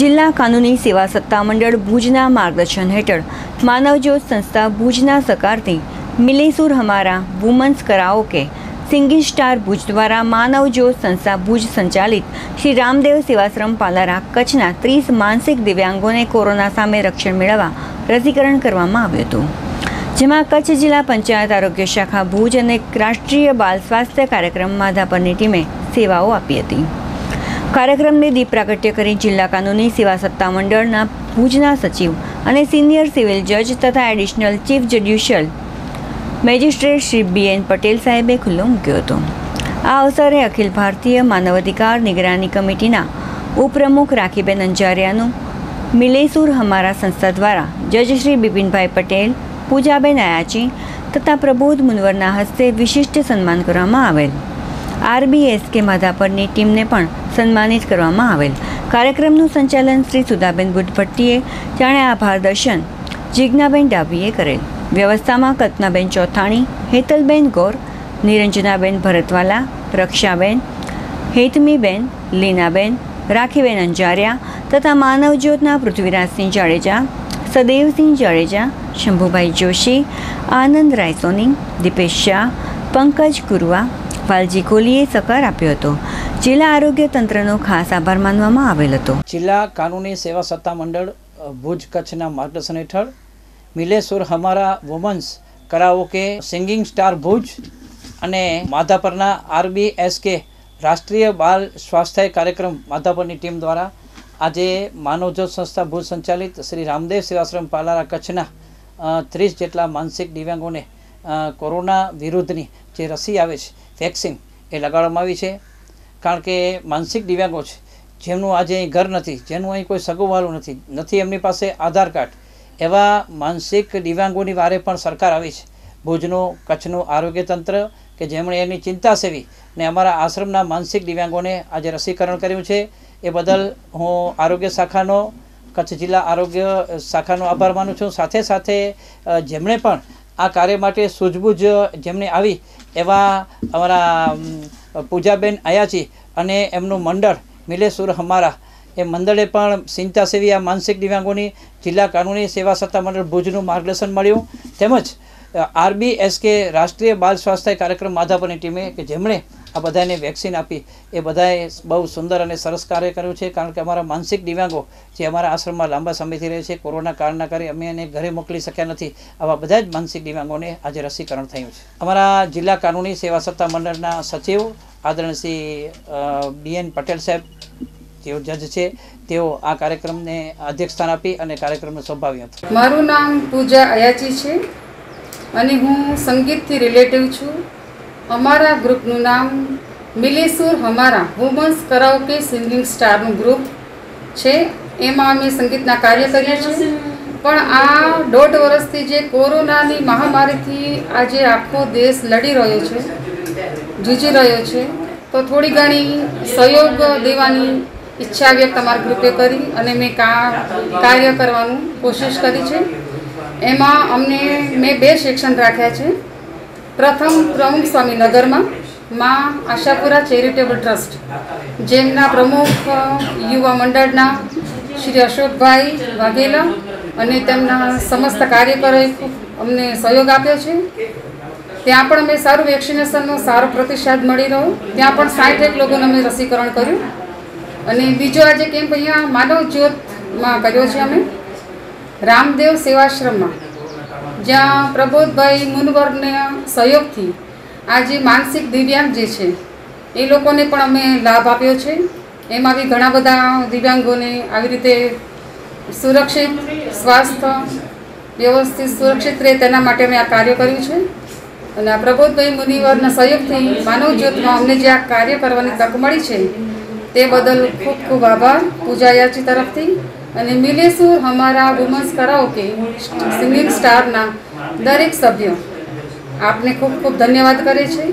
જિલ્લા કાનૂની સેવા સત્તામંડળ ભુજના માર્ગદર્શન હેઠળ માનવજ્યોત સંસ્થા ભુજના સકારથી મિલેસુર હમારા women's karaoke singing star Bhuj દ્વારા માનવજ્યોત સંસ્થા ભુજ સંચાલિત શ્રી રામદેવ સેવાશ્રમ પાલારા કચ્છના ત્રીસ માનસિક દિવ્યાંગોને કોરોના સામે રક્ષણ મેળવવા રસીકરણ કરવામાં આવ્યું હતું. જેમાં કચ્છ જિલ્લા પંચાયત આરોગ્ય શાખા ભુજ અને રાષ્ટ્રીય બાલ સ્વાસ્થ્ય કાર્યક્રમ માધાપરની ટીમે સેવાઓ આપી હતી. કાર્યક્રમને દીપ પ્રાગટ્ય કરી જિલ્લા કાનૂની સેવા સત્તા મંડળના ભુજના સચિવ અને સિનિયર સિવિલ જજ તથા additional chief judicial magistrate Shri B N Patel સાહેબે ખુલ્લો મૂક્યો હતો. આ અવસરે અખિલ ભારતીય માનવ અધિકાર નિગરાની કમિટીના ઉપપ્રમુખ રાખીબેન અંજારિયાનું મિલેસુર હમારા સંસ્થા દ્વારા જજ શ્રી બિપિનભાઈ પટેલ, પૂજાબેન આયાચી તથા પ્રબોધ મુનવરના હસ્તે વિશિષ્ટ સન્માન કરવામાં આવેલ. આરબીએસકે માધાપરની ટીમને પણ સન્માનિત કરવામાં આવેલ. કાર્યક્રમનું સંચાલન શ્રી સુધાબેન બુદ્ધભટ્ટીએ જાણે આભાર દર્શન જિજ્ઞાબેન ડાભીએ કરેલ. વ્યવસ્થામાં કલ્પનાબેન ચોથાણી, હેતલબેન ગોર, નિરંજનાબેન ભરતવાલા, રક્ષાબેન, હેતમીબેન, લીનાબેન, રાખીબેન અંજારિયા તથા માનવજ્યોતના પૃથ્વીરાજસિંહ જાડેજા, સદેવસિંહ જાડેજા, શંભુભાઈ જોશી, આનંદ રાયસોની, દીપેશ શાહ, પંકજ કુરવા વાલજી કોહલીએ સહકાર આપ્યો હતો. જિલ્લા આરોગ્ય તંત્રનો ખાસ આભાર માનવામાં આવેલ હતો. જિલ્લા કાનૂની સેવા સત્તા મંડળ ભુજ કચ્છના માર્ગદર્શન હેઠળ Mile Sur Hamara women's karaoke singing star Bhuj અને માધાપરના આરબી એસકે રાષ્ટ્રીય બાલ સ્વાસ્થ્ય કાર્યક્રમ માધાપરની ટીમ દ્વારા આજે માનવજ્યોત સંસ્થા ભુજ સંચાલિત શ્રી રામદેવ સેવાશ્રમ પાલારા કચ્છના ત્રીસ જેટલા માનસિક દિવ્યાંગોને કોરોના વિરુદ્ધની જે રસી આવે છે વેક્સિન એ લગાડવામાં આવી છે. કારણ કે માનસિક દિવ્યાંગો છે, જેમનું આજે અહીં ઘર નથી, જેનું અહીં કોઈ સગુવાલું નથી નથી એમની પાસે આધાર કાર્ડ. એવા માનસિક દિવ્યાંગોની વારે પણ સરકાર આવી છે. ભુજનું, કચ્છનું આરોગ્ય તંત્ર કે જેમણે એની ચિંતા સેવી ને અમારા આશ્રમના માનસિક દિવ્યાંગોને આજે રસીકરણ કર્યું છે. એ બદલ હું આરોગ્ય શાખાનો, કચ્છ જિલ્લા આરોગ્ય શાખાનો આભાર માનું છું. સાથે સાથે જેમણે પણ આ કાર્ય માટે સૂઝબૂઝ જેમને આવી એવા અમારા અમ, પૂજાબેન આયાચી અને એમનું મંડળ મિલેસુર હમારા એ મંડળે પણ ચિંતા સેવી આ માનસિક દિવ્યાંગોની જિલ્લા કાનૂની સેવા સત્તા મંડળ ભુજનું માર્ગદર્શન મળ્યું. તેમજ આરબી કે રાષ્ટ્રીય બાલ સ્વાસ્થ્ય કાર્યક્રમ માધાપરની ટીમે કે જેમણે આ બધાને વેક્સિન આપી, એ બધાએ બહુ સુંદર અને સરસ કાર્ય કર્યું છે, કારણ કે અમારા માનસિક દિવ્યાંગો જે અમારા આશ્રમમાં લાંબા સમયથી રહે છે, કોરોના કાળના કારણે અમે એને ઘરે મોકલી શક્યા નથી, આવા બધા જ માનસિક દિવ્યાંગોને આજે રસીકરણ થયું છે. અમારા જિલ્લા કાનૂની સેવા સત્તા મંડળના સચિવ આદરણીય શ્રી બી પટેલ સાહેબ, જેઓ જજ છે, તેઓ આ કાર્યક્રમને અધ્યક્ષ સ્થાન આપી અને કાર્યક્રમને સંભાવ્યો હતો. મારું નામ પૂજા અયાચી છે. અને હું સંગીતથી રિલેટિવ છું. અમારા ગ્રુપનું નામ Mile Sur Hamara women's karaoke singing સ્ટારનું group છે. એમાં અમે સંગીતના કાર્ય કરીએ છીએ. પણ આ દોઢ વર્ષથી જે કોરોનાની મહામારીથી આજે આખો દેશ લડી રહ્યો છે, જૂજી રહ્યો છે, તો થોડી ઘણી સહયોગ દેવાની ઈચ્છા વ્યક્ત અમારા ગ્રુપે કરી અને મેં કા, કાર્ય કરવાનું કોશિશ કરી છે. એમાં અમને મેં બે સેક્શન રાખ્યા છે. પ્રથમ પ્રમુખ સ્વામીનગરમાં, માં આશાપુરા ચેરિટેબલ ટ્રસ્ટ, જેમના પ્રમુખ યુવા મંડળના શ્રી અશોકભાઈ વાઘેલા અને તેમના સમસ્ત કાર્યકરોએ અમને સહયોગ આપ્યો છે. ત્યાં પણ અમે સારું વેક્સિનેશનનો સારો પ્રતિસાદ મળી રહ્યો. ત્યાં પણ સાઠ એક લોકોને અમે રસીકરણ કર્યું. અને બીજો આજે કેમ્પ અહીંયા માનવ જ્યોતમાં કર્યો છે અમે. રામદેવ સેવાશ્રમમાં, જ્યાં પ્રબોધભાઈ મુનવરના સહયોગથી આજે માનસિક દિવ્યાંગ જે છે, એ લોકોને પણ અમે લાભ આપ્યો છે. એમાં બી ઘણા બધા દિવ્યાંગોને આવી રીતે સુરક્ષિત, સ્વાસ્થ્ય વ્યવસ્થિત, સુરક્ષિત રહે તેના માટે અમે આ કાર્ય કર્યું છે. અને આ પ્રબોધભાઈ મુનિવરના સહયોગથી માનવ જ્યોતમાં અમને જે આ કાર્ય કરવાની તક મળી છે, તે બદલ ખૂબ ખૂબ આભાર. પૂજા યાચી તરફથી. અને Mile Sur Hamara womens karaoke singing સ્ટારના દરેક સભ્યો આપને ખૂબ ખૂબ ધન્યવાદ કરે છે.